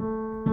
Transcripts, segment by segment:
Good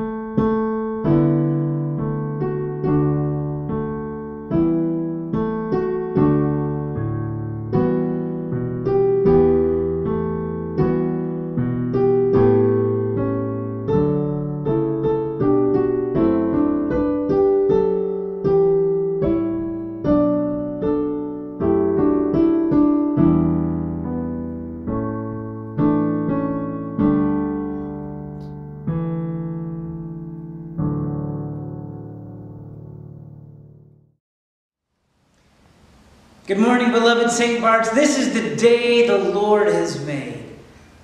beloved St. Bart's. This is the day the Lord has made.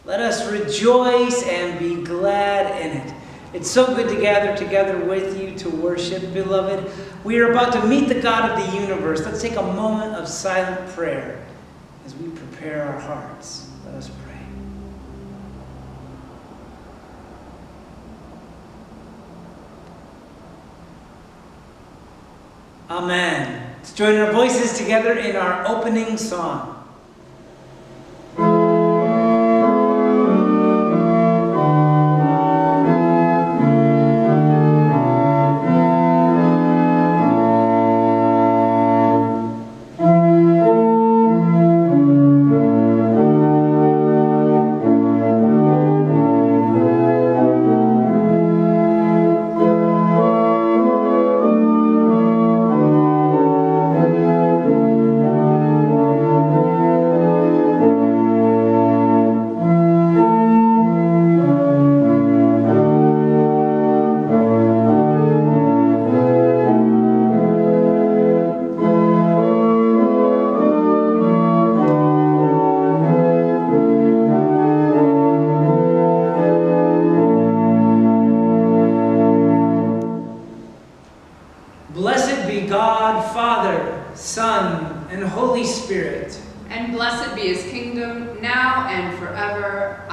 Let us rejoice and be glad in it. It's so good to gather together with you to worship, beloved. We are about to meet the God of the universe. Let's take a moment of silent prayer as we prepare our hearts. Let us pray. Amen. Let's join our voices together in our opening song.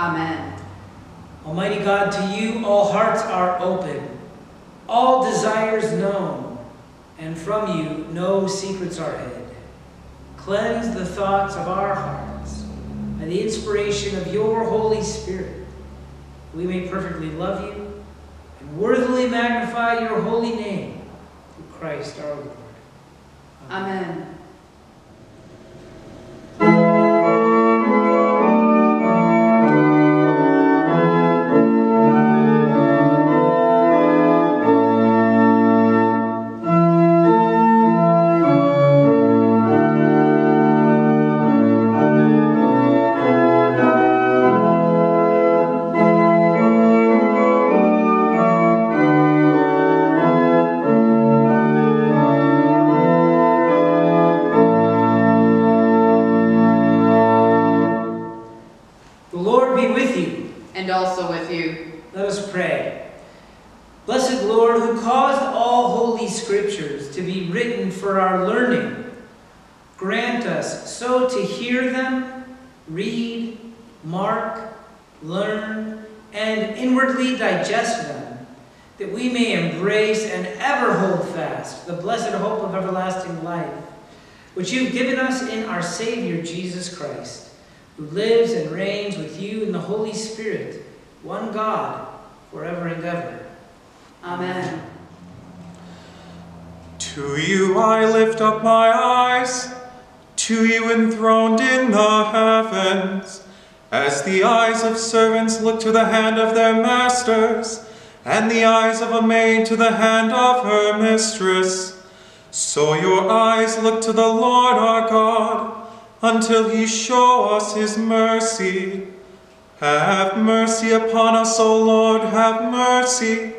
Amen. Almighty God, to you all hearts are open, all desires known, and from you no secrets are hid. Cleanse the thoughts of our hearts by the inspiration of your Holy Spirit. We may perfectly love you and worthily magnify your holy name through Christ our Lord. Amen. The learning, grant us so to hear them, read, mark, learn, and inwardly digest them, that we may embrace and ever hold fast the blessed hope of everlasting life, which you've given us in our Savior Jesus Christ, who lives and reigns with you in the Holy Spirit, one God, forever and ever. Amen. To you I lift up my eyes, to you enthroned in the heavens, as the eyes of servants look to the hand of their masters, and the eyes of a maid to the hand of her mistress. So your eyes look to the Lord our God, until he show us his mercy. Have mercy upon us, O Lord, have mercy.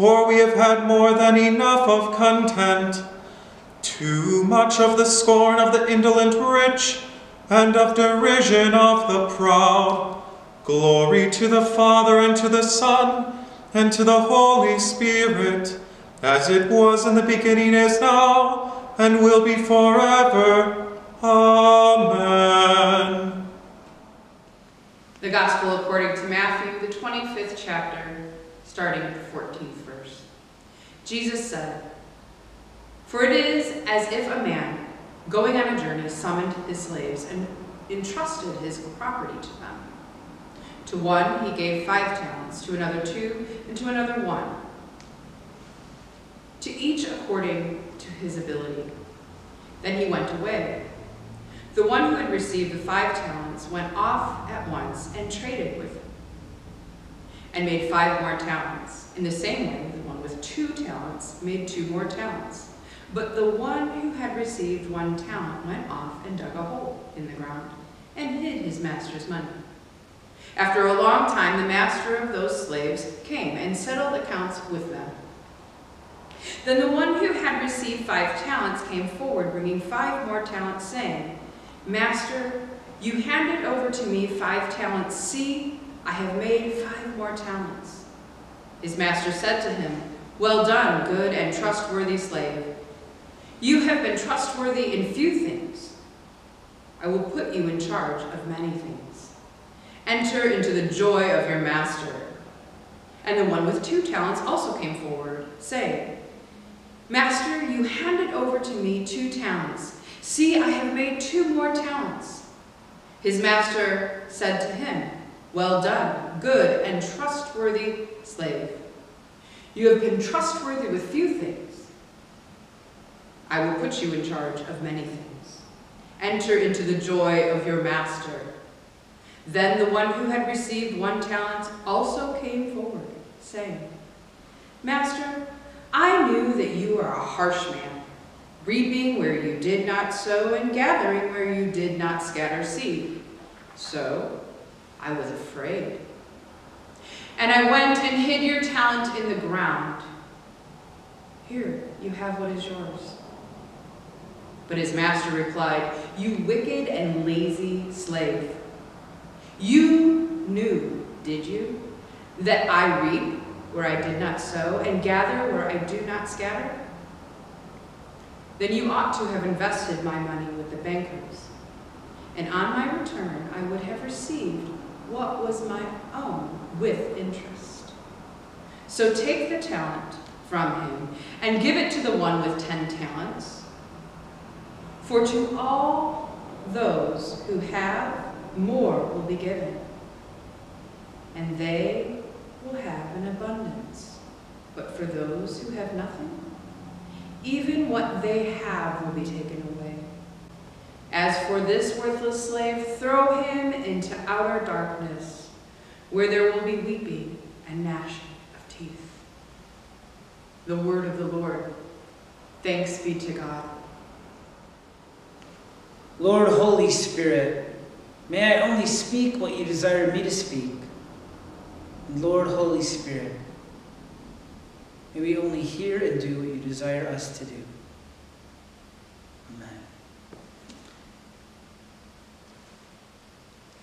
For we have had more than enough of content, too much of the scorn of the indolent rich, and of derision of the proud. Glory to the Father, and to the Son, and to the Holy Spirit, as it was in the beginning, is now, and will be forever. Amen. The Gospel according to Matthew, the 25th chapter, starting at the 14th verse. Jesus said, For it is as if a man, going on a journey, summoned his slaves and entrusted his property to them. To one he gave five talents, to another two, and to another one. To each according to his ability. Then he went away. The one who had received the five talents went off at once and traded with them, and made five more talents. In the same way, two talents made two more talents. But the one who had received one talent went off and dug a hole in the ground and hid his master's money. After a long time, the master of those slaves came and settled accounts with them. Then the one who had received five talents came forward, bringing five more talents, saying, Master, you handed over to me five talents. See, I have made five more talents. His master said to him, Well done, good and trustworthy slave. You have been trustworthy in few things. I will put you in charge of many things. Enter into the joy of your master. And the one with two talents also came forward, saying, Master, you handed over to me two talents. See, I have made two more talents. His master said to him, Well done, good and trustworthy slave. You have been trustworthy with few things. I will put you in charge of many things. Enter into the joy of your master. Then the one who had received one talent also came forward, saying, Master, I knew that you are a harsh man, reaping where you did not sow and gathering where you did not scatter seed. So I was afraid. And I went and hid your talent in the ground. Here, you have what is yours. But his master replied, You wicked and lazy slave. You knew, did you, that I reap where I did not sow and gather where I do not scatter? Then you ought to have invested my money with the bankers, and on my return I would have received what was my own with interest. So take the talent from him and give it to the one with ten talents. For to all those who have, more will be given, and they will have an abundance. But for those who have nothing, even what they have will be taken away. As for this worthless slave, throw him into outer darkness, where there will be weeping and gnashing of teeth. The word of the Lord. Thanks be to God. Lord Holy Spirit, may I only speak what you desire me to speak. Lord Holy Spirit, may we only hear and do what you desire us to do. Amen.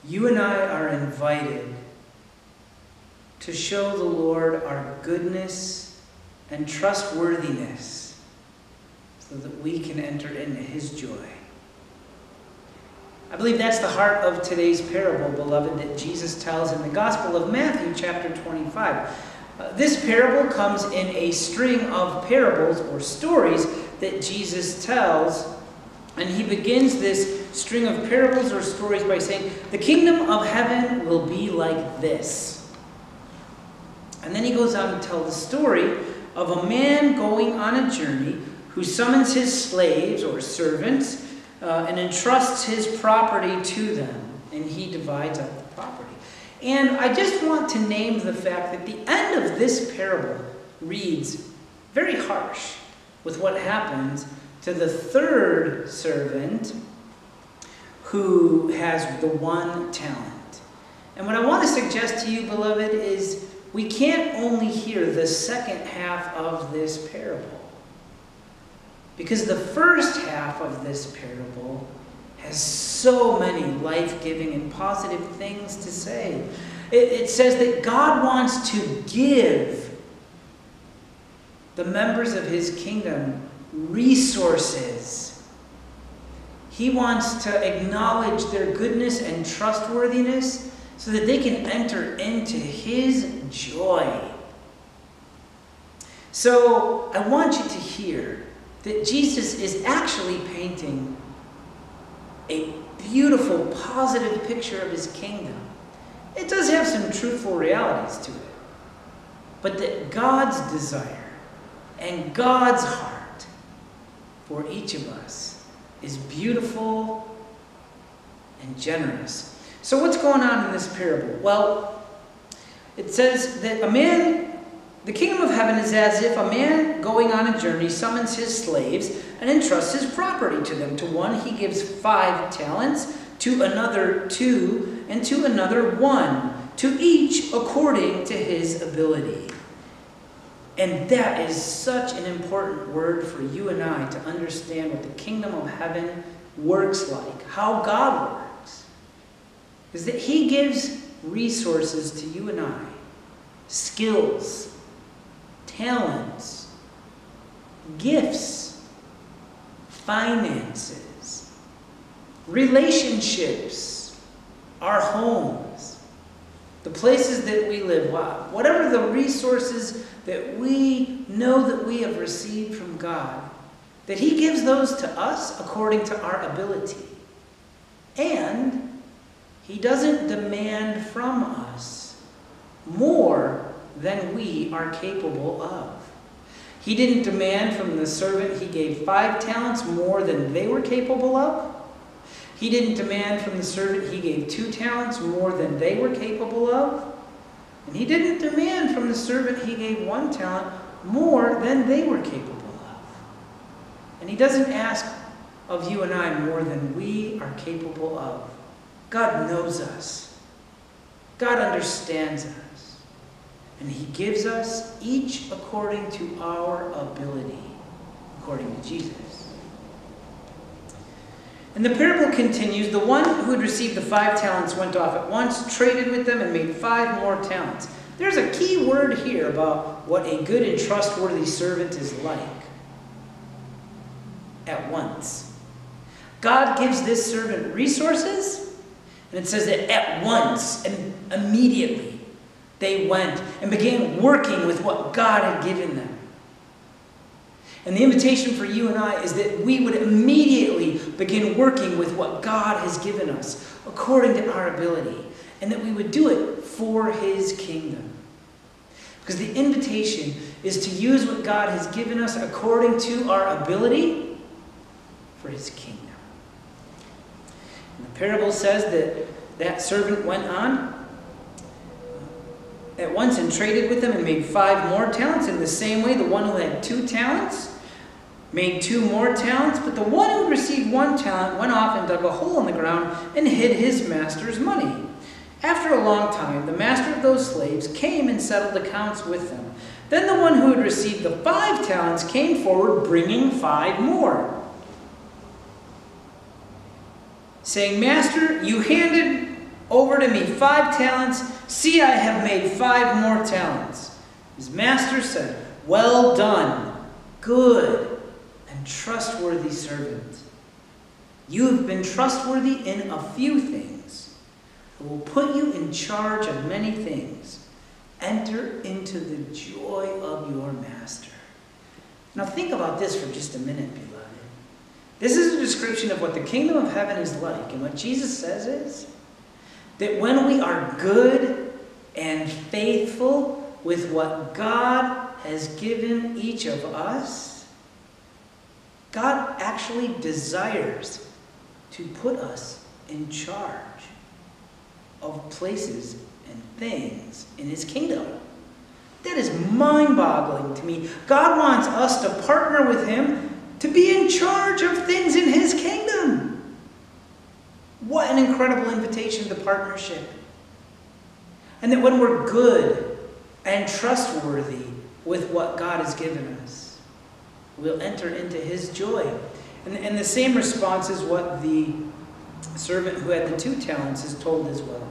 You and I are invited to show the Lord our goodness and trustworthiness so that we can enter into his joy. I believe that's the heart of today's parable, beloved, that Jesus tells in the Gospel of Matthew, chapter 25. Uh, this parable comes in a string of parables or stories that Jesus tells. And he begins this string of parables or stories by saying, The kingdom of heaven will be like this. And then he goes on to tell the story of a man going on a journey who summons his slaves or servants uh, and entrusts his property to them, and he divides up the property. And I just want to name the fact that the end of this parable reads very harsh with what happens to the third servant who has the one talent. And what I want to suggest to you, beloved, is we can't only hear the second half of this parable. Because the first half of this parable has so many life giving and positive things to say. It, it, says that God wants to give the members of his kingdom resources. He wants to acknowledge their goodness and trustworthiness so that they can enter into his joy. So I want you to hear that Jesus is actually painting a beautiful, positive picture of his kingdom. it does have some truthful realities to it. But that God's desire and God's heart for each of us is beautiful and generous. So, what's going on in this parable? Well, it says that a man, the kingdom of heaven is as if a man going on a journey summons his slaves and entrusts his property to them. To one he gives five talents, to another two, and to another one, to each according to his ability. And that is such an important word for you and I to understand what the kingdom of heaven works like, how God works. Is that He gives resources to you and I skills, talents, gifts, finances, relationships, our homes, the places that we live, whatever the resources that we know that we have received from God, that He gives those to us according to our ability. And He doesn't demand from us more than we are capable of. He didn't demand from the servant he gave five talents more than they were capable of. He didn't demand from the servant he gave two talents more than they were capable of. And he didn't demand from the servant he gave one talent more than they were capable of. And he doesn't ask of you and I more than we are capable of. God knows us. God understands us. And he gives us each according to our ability, according to Jesus. And the parable continues The one who had received the five talents went off at once, traded with them, and made five more talents. There's a key word here about what a good and trustworthy servant is like. At once. God gives this servant resources, and it says that at once and immediately they went and began working with what God had given them. And the invitation for you and I is that we would immediately begin working with what God has given us according to our ability, and that we would do it for His kingdom. Because the invitation is to use what God has given us according to our ability for His kingdom. And the parable says that that servant went on uh, at once and traded with them and made five more talents. In the same way, the one who had two talents made two more talents, but the one who received one talent went off and dug a hole in the ground and hid his master's money. After a long time, the master of those slaves came and settled accounts with them. Then the one who had received the five talents came forward, bringing five more. Saying, Master, you handed over to me five talents. See, I have made five more talents. His master said, Well done, good and trustworthy servant. You have been trustworthy in a few things. I will put you in charge of many things. Enter into the joy of your master. Now, think about this for just a minute. This is a description of what the kingdom of heaven is like. And what Jesus says is that when we are good and faithful with what God has given each of us, God actually desires to put us in charge of places and things in His kingdom. That is mind boggling to me. God wants us to partner with Him to be in charge of things in His kingdom. What an incredible invitation to partnership. And that when we're good and trustworthy with what God has given us, we'll enter into his joy. And, and the same response is what the servant who had the two talents is told as well.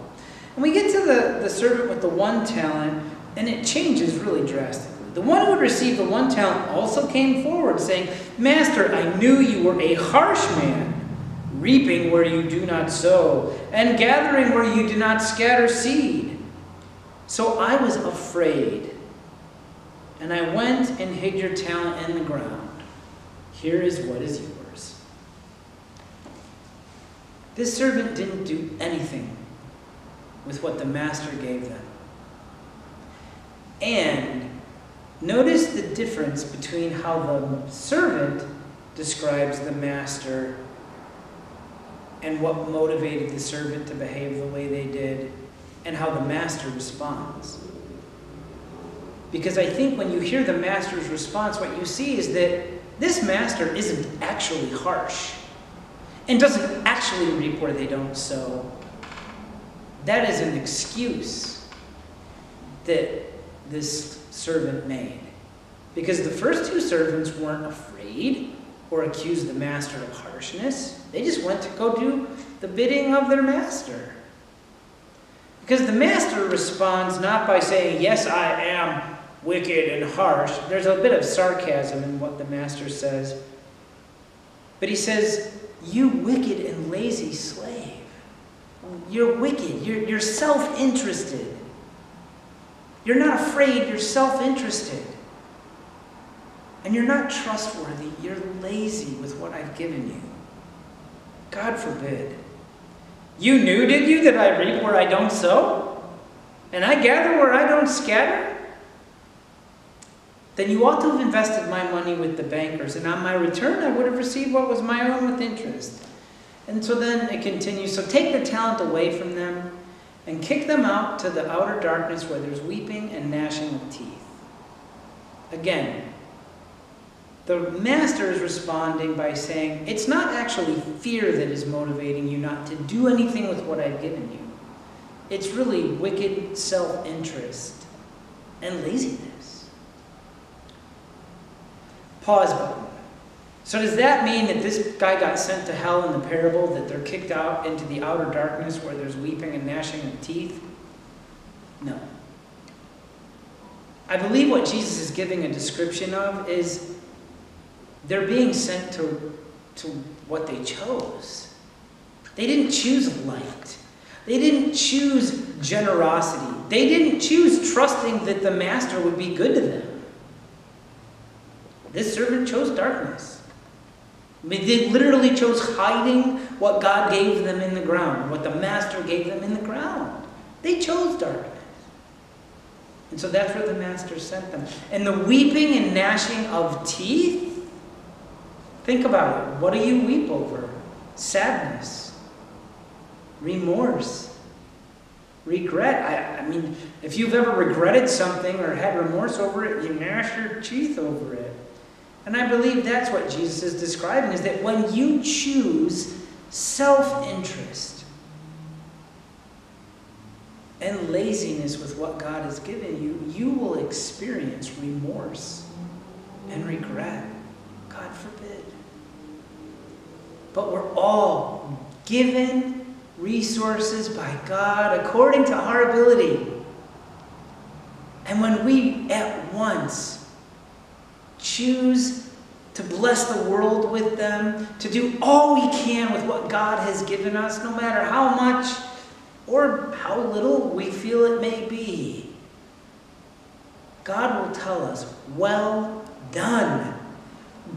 And we get to the, the servant with the one talent, and it changes really drastically. The one who had received the one talent also came forward, saying, Master, I knew you were a harsh man, reaping where you do not sow, and gathering where you do not scatter seed. So I was afraid and I went and hid your talent in the ground. Here is what is yours. This servant didn't do anything with what the master gave them. And notice the difference between how the servant describes the master and what motivated the servant to behave the way they did and how the master responds. Because I think when you hear the master's response, what you see is that this master isn't actually harsh and doesn't actually reap where they don't sow. That is an excuse that this servant made. Because the first two servants weren't afraid or accused the master of harshness. They just went to go do the bidding of their master. Because the master responds not by saying, Yes, I am wicked and harsh. There's a bit of sarcasm in what the master says. But he says, You wicked and lazy slave. You're wicked. You're, you're self interested. You're not afraid. You're self interested. And you're not trustworthy. You're lazy with what I've given you. God forbid. You knew, did you, that I reap where I don't sow? And I gather where I don't scatter? Then you ought to have invested my money with the bankers, and on my return I would have received what was my own with interest. And so then it continues So take the talent away from them and kick them out to the outer darkness where there's weeping and gnashing of teeth. Again, the master is responding by saying, It's not actually fear that is motivating you not to do anything with what I've given you. It's really wicked self interest and laziness. Pause button. So, does that mean that this guy got sent to hell in the parable, that they're kicked out into the outer darkness where there's weeping and gnashing of teeth? No. I believe what Jesus is giving a description of is they're being sent to, to what they chose. They didn't choose light. They didn't choose generosity. They didn't choose trusting that the master would be good to them. This servant chose darkness. They literally chose hiding what God gave them in the ground, what the master gave them in the ground. They chose darkness. And so that's where the master sent them. And the weeping and gnashing of teeth Think about it. What do you weep over? Sadness, remorse, regret. I, I mean, if you've ever regretted something or had remorse over it, you gnash your teeth over it. And I believe that's what Jesus is describing is that when you choose self interest and laziness with what God has given you, you will experience remorse and regret. God forbid but we're all given resources by God according to our ability. And when we at once choose to bless the world with them, to do all we can with what God has given us, no matter how much or how little we feel it may be, God will tell us, Well done,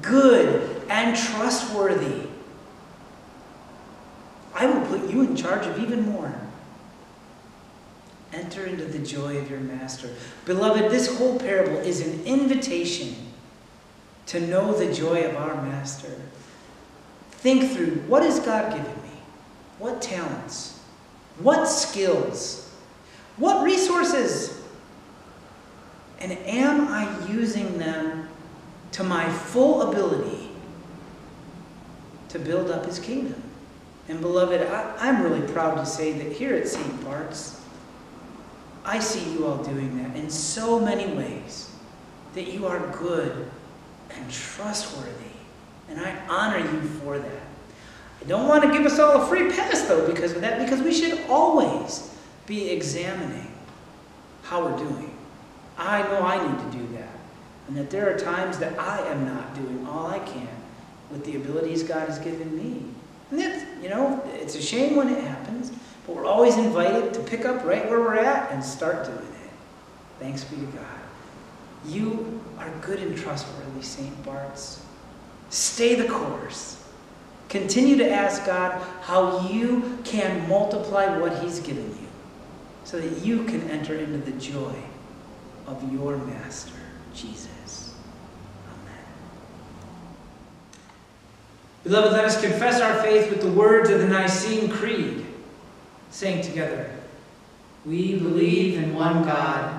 good and trustworthy. I will put you in charge of even more. Enter into the joy of your master. Beloved, this whole parable is an invitation to know the joy of our master. Think through what has God given me? What talents? What skills? What resources? And am I using them to my full ability to build up his kingdom? And beloved, I, am really proud to say that here at St. Bart's, I see you all doing that in so many ways. That you are good and trustworthy. And I honor you for that. I don't want to give us all a free pass, though, because of that, because we should always be examining how we're doing. I know I need to do that. And that there are times that I am not doing all I can with the abilities God has given me. And that's, you know, it's a shame when it happens, but we're always invited to pick up right where we're at and start doing it. Thanks be to God. You are good and trustworthy, St. Bart's. Stay the course. Continue to ask God how you can multiply what He's given you. so that you can enter into the joy of your Master, Jesus. Amen. Beloved, let us confess our faith with the words of the Nicene Creed, saying together, We believe in one God,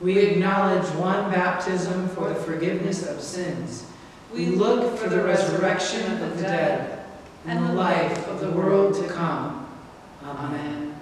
We acknowledge one baptism for the forgiveness of sins. We look for the resurrection of the dead and the life of the world to come. Amen.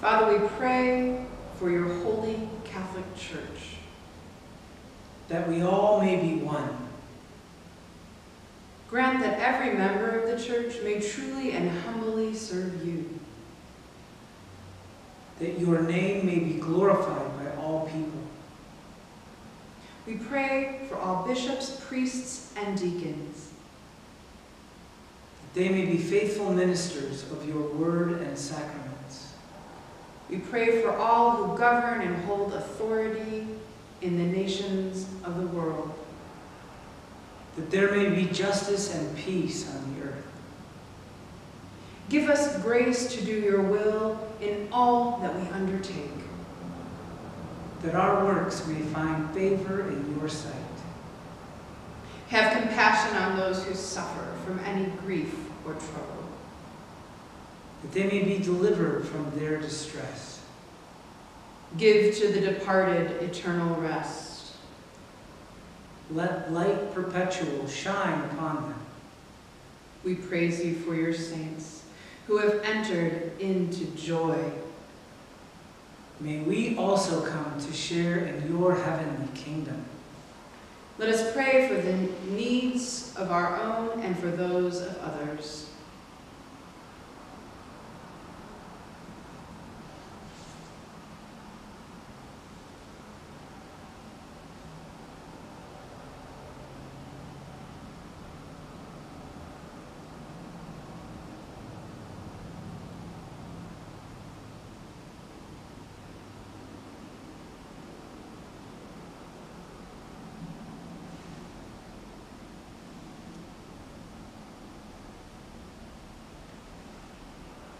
Father, we pray for your holy Catholic Church. That we all may be one. Grant that every member of the church may truly and humbly serve you. That your name may be glorified by all people. We pray for all bishops, priests, and deacons. That they may be faithful ministers of your word and sacraments. We pray for all who govern and hold authority in the nations of the world. That there may be justice and peace on the earth. Give us grace to do your will in all that we undertake. That our works may find favor in your sight. Have compassion on those who suffer from any grief or trouble. That they may be delivered from their distress. Give to the departed eternal rest. Let light perpetual shine upon them. We praise you for your saints who have entered into joy. May we also come to share in your heavenly kingdom. Let us pray for the needs of our own and for those of others.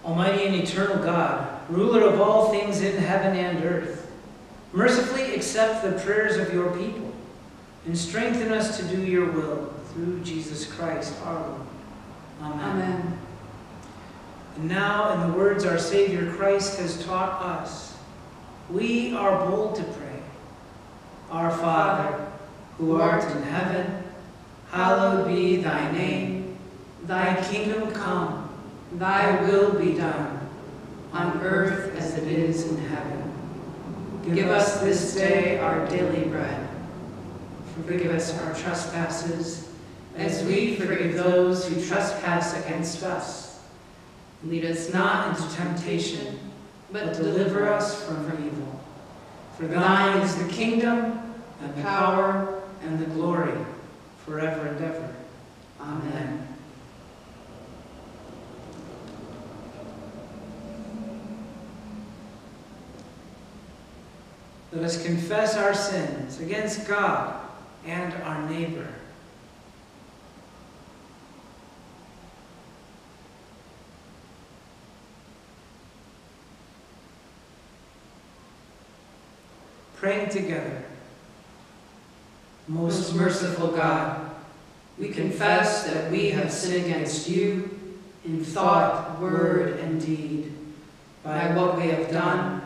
Almighty and eternal God, ruler of all things in heaven and earth, mercifully accept the prayers of your people and strengthen us to do your will through Jesus Christ our Lord. Amen. Amen. And now, in the words our Savior Christ has taught us, we are bold to pray. Our Father, who art in heaven, hallowed be thy name. Thy kingdom come. Thy will be done, on earth as it is in heaven. Give us this day our daily bread. Forgive us our trespasses, as we forgive those who trespass against us. Lead us not into temptation, but deliver us from evil. For thine is the kingdom, and the power, and the glory, forever and ever. Amen. Let us confess our sins against God and our neighbor. Praying together. Most merciful God, we confess that we have sinned against you in thought, word, and deed, by what we have done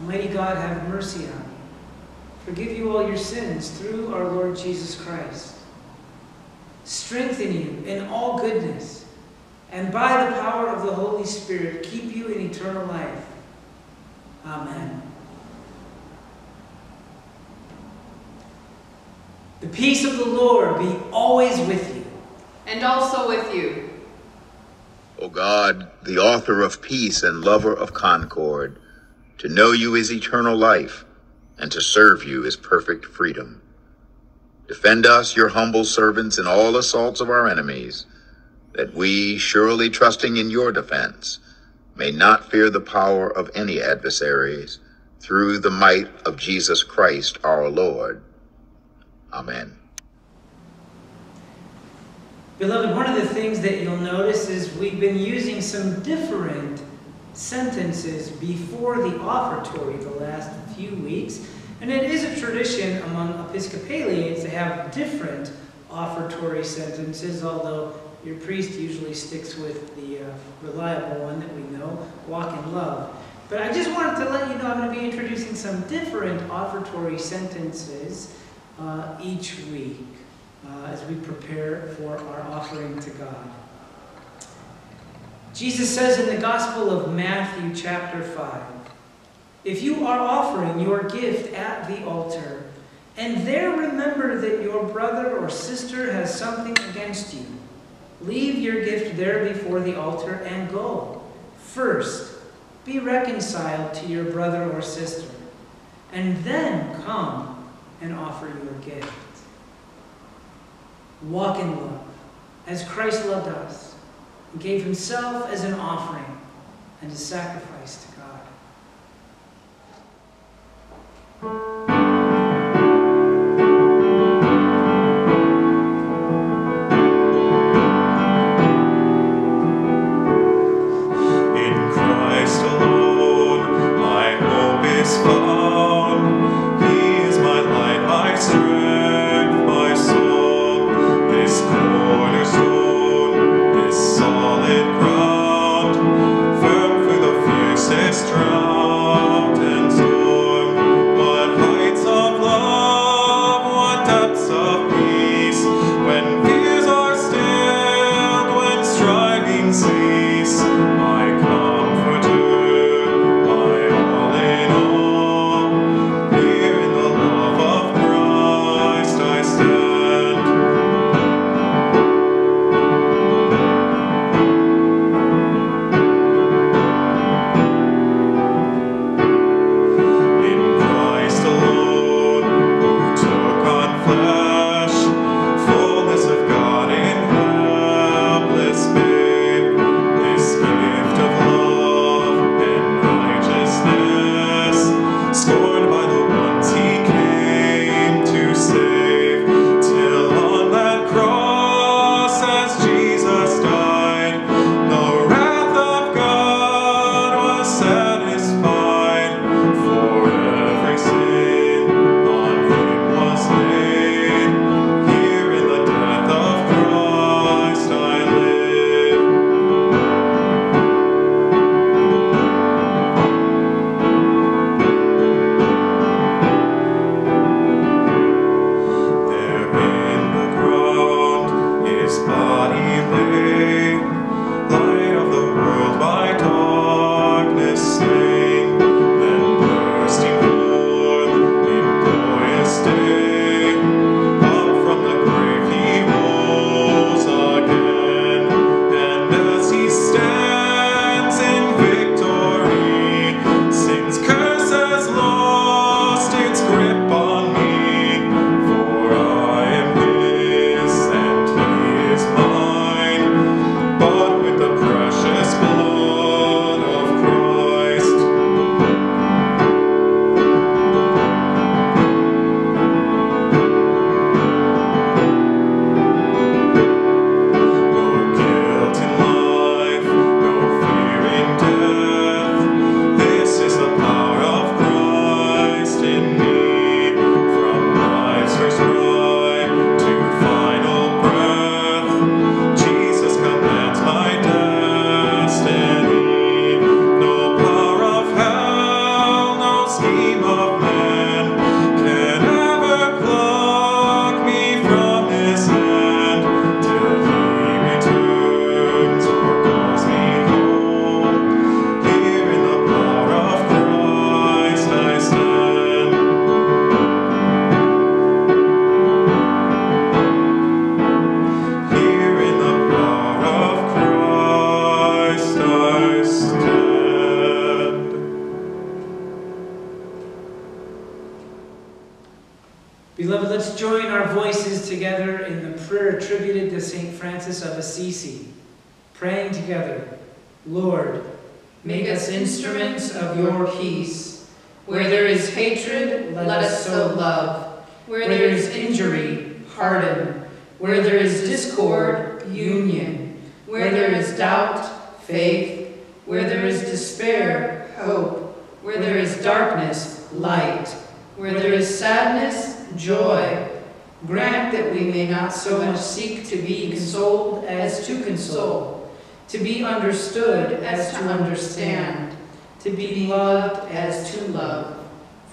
Almighty God, have mercy on you. Forgive you all your sins through our Lord Jesus Christ. Strengthen you in all goodness, and by the power of the Holy Spirit, keep you in eternal life. Amen. The peace of the Lord be always with you. And also with you. O God, the author of peace and lover of concord, to know you is eternal life, and to serve you is perfect freedom. Defend us, your humble servants, in all assaults of our enemies, that we, surely trusting in your defense, may not fear the power of any adversaries, through the might of Jesus Christ our Lord. Amen. Beloved, one of the things that you'll notice is we've been using some different sentences before the offertory the last few weeks. And it is a tradition among Episcopalians to have different offertory sentences, although your priest usually sticks with the uh, reliable one that we know, walk in love. But I just wanted to let you know I'm going to be introducing some different offertory sentences uh, each week uh, as we prepare for our offering to God. Jesus says in the Gospel of Matthew, chapter 5, if you are offering your gift at the altar, and there remember that your brother or sister has something against you, leave your gift there before the altar and go. First, be reconciled to your brother or sister, and then come and offer your gift. Walk in love, as Christ loved us, and gave himself as an offering and a sacrifice to God.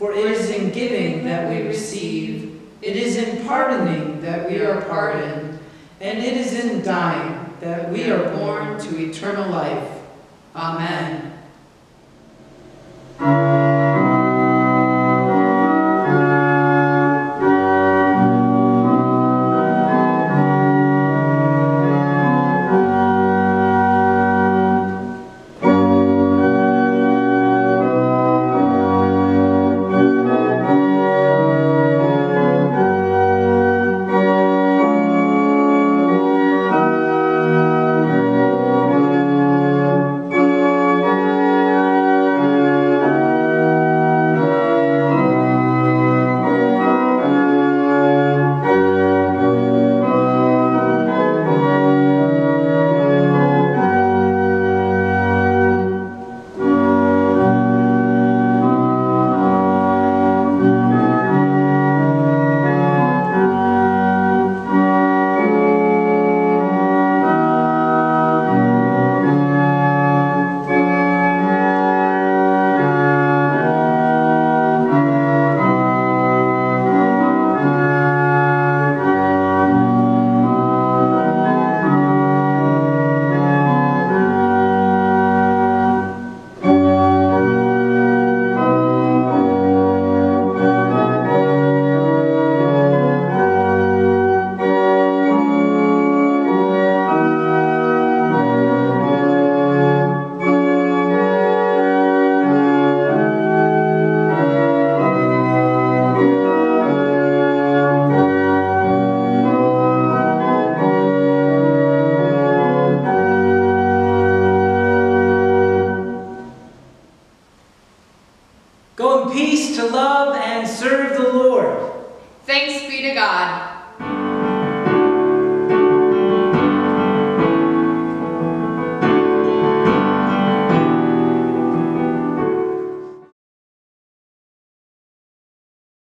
For it is in giving that we receive, it is in pardoning that we are pardoned, and it is in dying that we are born to eternal life. Amen.